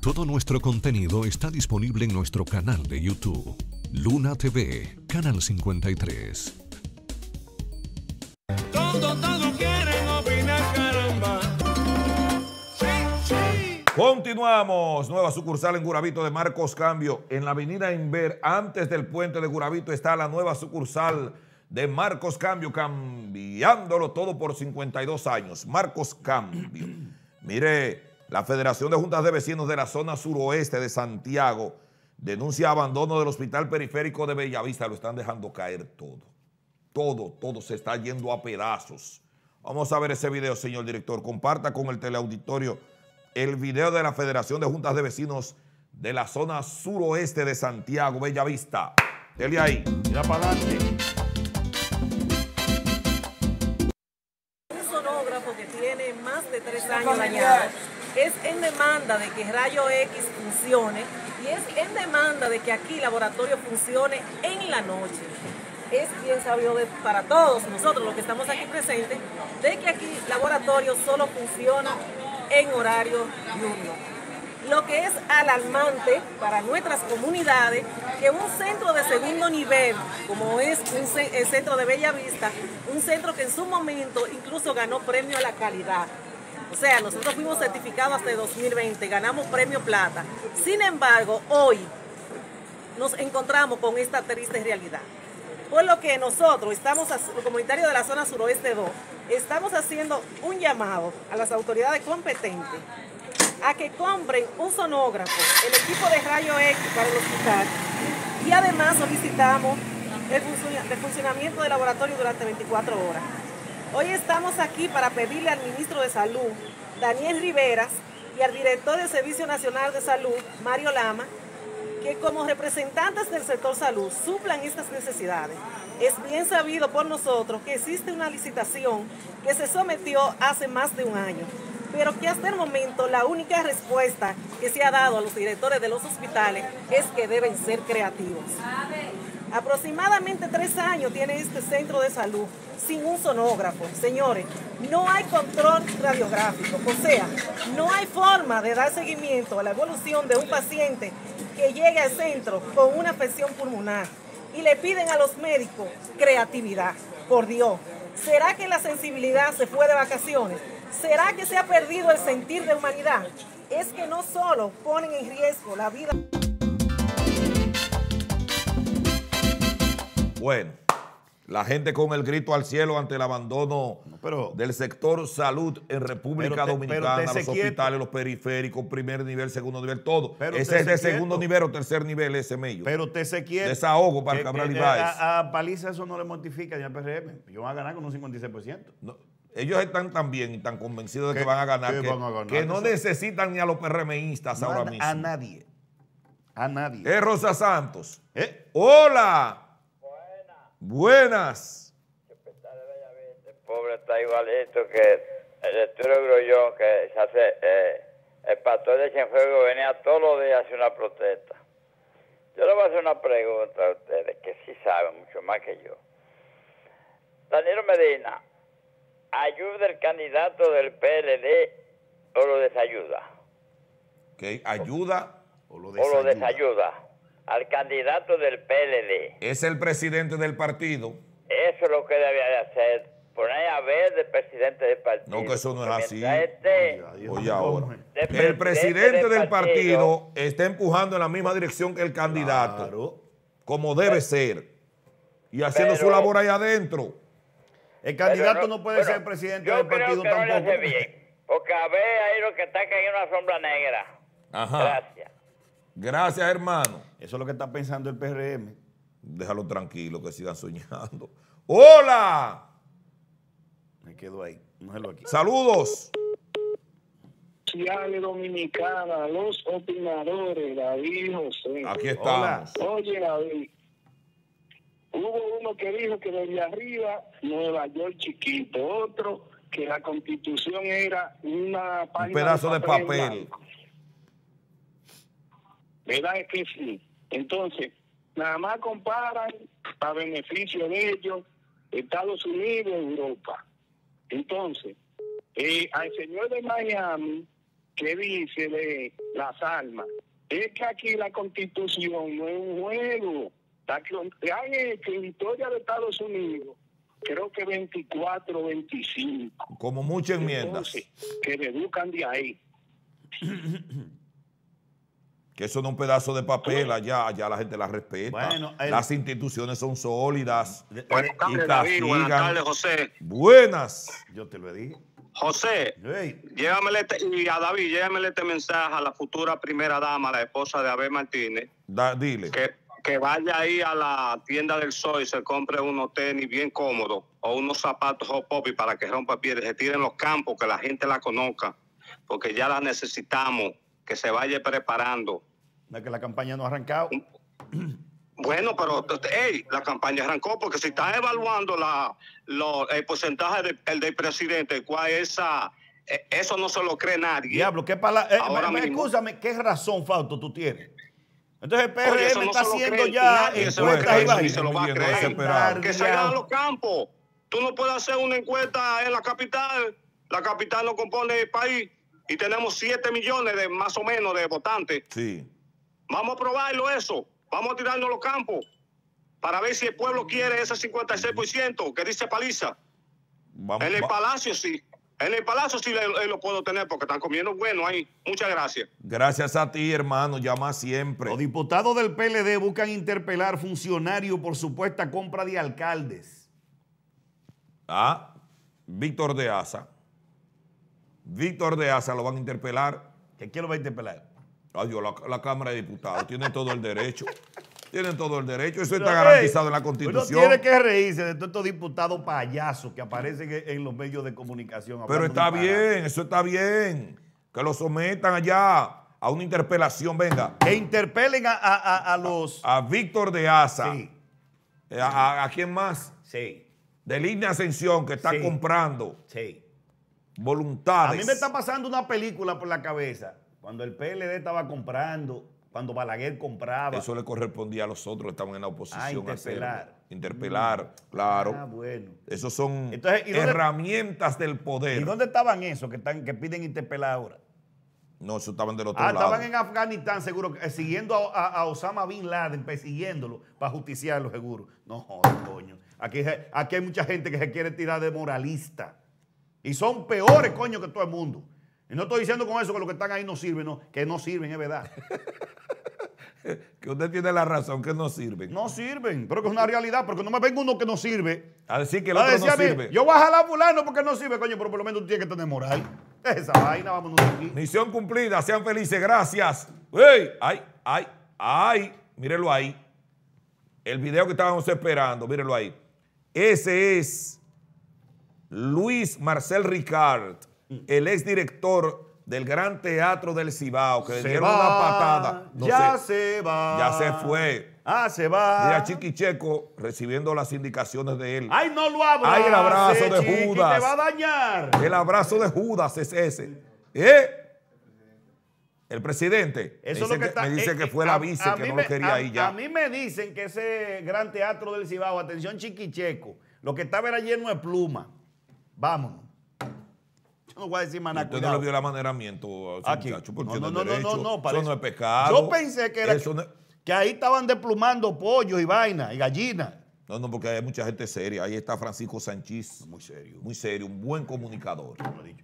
Todo nuestro contenido está disponible en nuestro canal de YouTube. Luna TV, Canal 53. Todo, todo quieren opinar, caramba. Sí, sí. Continuamos. Nueva sucursal en Gurabito de Marcos Cambio. En la avenida Inver, antes del puente de Gurabito, está la nueva sucursal de Marcos Cambio, cambiándolo todo por 52 años. Marcos Cambio. Mire, la Federación de Juntas de Vecinos de la zona suroeste de Santiago denuncia abandono del Hospital Periférico de Bellavista. Lo están dejando caer todo. Todo, todo se está yendo a pedazos. Vamos a ver ese video, señor director. Comparta con el teleauditorio el video de la Federación de Juntas de Vecinos de la zona suroeste de Santiago, Bellavista. Dele ahí. Mira para adelante. Tiene más de tres años dañado es en demanda de que Rayo X funcione y es en demanda de que aquí laboratorio funcione en la noche. Es bien sabido de- para todos nosotros los que estamos aquí presentes de que aquí laboratorio solo funciona en horario diurno. Lo que es alarmante para nuestras comunidades que un centro de segundo nivel, como es el centro de Bella Vista, un centro que en su momento incluso ganó premio a la calidad. O sea, nosotros fuimos certificados hasta el 2020, ganamos premio plata. Sin embargo, hoy nos encontramos con esta triste realidad. Por lo que nosotros estamos, los comunitarios de la zona suroeste 2, estamos haciendo un llamado a las autoridades competentes a que compren un sonógrafo, el equipo de rayo X para el hospital y además solicitamos el, el funcionamiento del laboratorio durante 24 horas. Hoy estamos aquí para pedirle al ministro de Salud, Daniel Riveras, y al director del Servicio Nacional de Salud, Mario Lama, que como representantes del sector salud suplan estas necesidades. Es bien sabido por nosotros que existe una licitación que se sometió hace más de un año, pero que hasta el momento la única respuesta que se ha dado a los directores de los hospitales es que deben ser creativos. Aproximadamente tres años tiene este centro de salud sin un sonógrafo. Señores, no hay control radiográfico, o sea, no hay forma de dar seguimiento a la evolución de un paciente que llegue al centro con una afección pulmonar y le piden a los médicos creatividad. Por Dios, ¿será que la sensibilidad se fue de vacaciones? ¿Será que se ha perdido el sentir de humanidad? Es que no solo ponen en riesgo la vida. Bueno, la gente con el grito al cielo ante el abandono pero- del sector salud en República Pero te- Dominicana, pero los hospitales, los periféricos, primer nivel, segundo nivel, todo. Pero ese es de se segundo nivel o tercer nivel, ese mello. Pero te se quiere. Desahogo para Cabral Ibáez. A, a Paliza eso no le mortifica ni al PRM. Ellos van a ganar con un 56%. No, ellos están tan bien y tan convencidos de que van a ganar que que, van a ganar, que no eso- necesitan ni a los PRMistas No ahora a, mismo. a nadie. A nadie. Es Rosa Santos. ¿Eh? Hola. Buenas. El pobre está igualito que el Arturo Grollón, que se hace, eh, el pastor de Cienfuegos venía todos los días a hacer una protesta. Yo le voy a hacer una pregunta a ustedes, que sí saben mucho más que yo. Danilo Medina, ¿ayuda el candidato del PLD o lo desayuda? Que ayuda. O lo O lo desayuda al candidato del PLD. Es el presidente del partido. Eso es lo que debía de hacer. Poner a ver del presidente del partido. No, que eso no es así. este-. Oye, ahora. El presidente del partido está empujando en la misma dirección que el candidato. Claro. Como debe ser. Y haciendo su labor ahí adentro. El candidato no, puede bueno, ser presidente del creo partido que no tampoco. hace bien. Porque a ver ahí lo que está cayendo una sombra negra. Ajá. Gracias. Gracias, hermano. Eso es lo que está pensando el PRM. Déjalo tranquilo, que sigan soñando. ¡Hola! Me quedo ahí. Déjalo aquí. Saludos. sociales dominicanas, los opinadores, David José. Aquí estamos. Oye, David, hubo uno que dijo que desde arriba Nueva York chiquito, otro que la constitución era una Un página pedazo de papel. ¿Verdad Es que sí? Entonces, nada más comparan a beneficio de ellos Estados Unidos y Europa. Entonces, eh, al señor de Miami, que dice de las armas. Es que aquí la constitución no es un juego. La que han hecho en historia de Estados Unidos, creo que 24 o 25. Como muchas enmiendas. Que deduzcan de ahí. Que eso no es un pedazo de papel, allá, allá la gente la respeta. Bueno, el- Las instituciones son sólidas. Buenas y tardes, David. Buenas castigan. tardes, José. Buenas. Yo te lo dije. José, Ey, llévamele este- y a David, llévamele este mensaje a la futura primera dama, la esposa de Abel Martínez, Da- dile. que, que vaya ahí a la tienda del Sol y se compre unos tenis bien cómodos o unos zapatos hot poppy para que rompa piedras, se tiren los campos, que la gente la conozca, porque ya la necesitamos, que se vaya preparando. es que la campaña no ha arrancado. Bueno, pero hey, la campaña arrancó porque si está evaluando la, lo- el porcentaje de- el del presidente, cuál es esa, eh, eso no se lo cree nadie. Diablo, ¿qué pala eh, Ahora me- me- mismo. Escúchame, ¿qué razón, Fausto, tú tienes? Entonces el PRM Oye, eso no está se lo haciendo ya encuestas y se lo va a creer. Que salgan a los campos. Tú no puedes hacer una encuesta en la capital. La capital no compone el país y tenemos 7 millones de más o menos de votantes. Sí. Vamos a probarlo eso. Vamos a tirarnos a los campos para ver si el pueblo quiere ese 56% que dice Paliza. Vamos, En el va- palacio sí. En el palacio sí le- lo puedo tener porque están comiendo bueno ahí. Muchas gracias. Gracias a ti, hermano. Llama siempre. Los diputados del PLD buscan interpelar funcionarios por supuesta compra de alcaldes. Ah, Víctor de Asa. Víctor de Asa lo van a interpelar. ¿Que quién lo va a interpelar? Adiós, la, la Cámara de Diputados. Tienen todo el derecho. Tienen todo el derecho. Eso está Pero, garantizado en la Constitución. tiene que reírse de todos estos diputados payasos que aparecen en- en los medios de comunicación. Pero está bien, eso está bien. Que lo sometan allá a una interpelación. Venga, Que interpelen a, a- a- a los... a Víctor de Asa. Sí, Eh, ¿A, a- a quién más? sí, De Línea Ascensión, que está Sí. comprando sí. A voluntades. mí me está pasando una película por la cabeza. Cuando el PLD estaba comprando, cuando Balaguer compraba. Eso le correspondía a los otros que estaban en la oposición. Ah, interpelar. hacerlo. Interpelar, claro. Ah, bueno. Esos son Entonces, ¿y dónde- herramientas del poder. ¿Y dónde estaban esos que, están, que piden interpelar ahora? No, eso estaban del otro Ah, lado. estaban en Afganistán, seguro, eh, siguiendo a, a- a Osama Bin Laden, persiguiéndolo para justiciarlo, seguro. No joder, coño. Aquí, aquí hay mucha gente que se quiere tirar de moralista. Y son peores, coño, que todo el mundo. Y no estoy diciendo con eso que los que están ahí no sirven, no, que no sirven, es verdad. Que usted tiene la razón, que no sirven. No sirven, pero que es una realidad, porque no me venga uno que no sirve. A decir que el a otro no mí, sirve. Yo voy a jalar fulano porque no sirve, coño, pero por lo menos tú tienes que tener moral. Esa vaina, vámonos de aquí. Misión cumplida, sean felices, gracias. ¡Ey! ¡Ay, ay, ay! Mírenlo ahí. El video que estábamos esperando, mírenlo ahí. Ese es Luis Marcel Ricard, el exdirector del Gran Teatro del Cibao, que le dieron va, una patada. No ya sé, se va. Ya se fue. Ah, se va. Mira, Chiqui Checo recibiendo las indicaciones de él. Ay, no lo abras. Ay, el abrazo de Chiqui, Judas. Te va a dañar. El abrazo de Judas es ese. ¿Eh? El presidente. Eso me es lo dice que está. me dice eh, que eh, fue la vice a que no me- lo quería ahí ya. A mí me dicen que ese gran teatro del Cibao, atención Chiquicheco, lo que estaba era lleno de pluma. Vámonos. No voy a decir nada. Usted no le vio el amanderamiento a ese Aquí. muchacho porque No, no, no, no, no, Eso no es pecado. Yo pensé que era que ahí estaban desplumando pollos y vainas y gallinas. no, no, porque hay mucha gente seria. Ahí está Francisco Sánchez. Muy serio. Muy serio, un buen comunicador.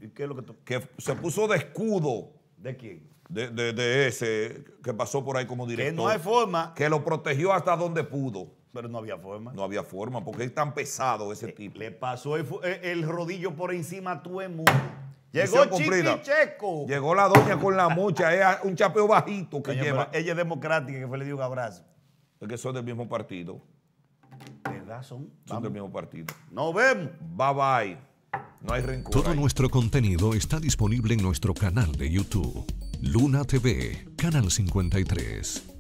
¿Y qué es lo que tú- Que se puso de escudo ¿De quién? de, de- de ese que pasó por ahí como Que director. no hay forma, que lo protegió hasta donde pudo. pero no había forma. No había forma, porque es tan pesado ese tipo. Le pasó el, fu- el- el rodillo por encima a todo el mundo. Llegó cumplida. Chiquicheco. Llegó la doña con la mucha, es un chapeo bajito que lleva. ella es democrática, que fue le dio un abrazo. Es que son del mismo partido. ¿Verdad? Son. Del mismo partido. Nos vemos. Bye bye. No hay rencor. Todo ahí. nuestro contenido está disponible en nuestro canal de YouTube. Luna TV, Canal 53.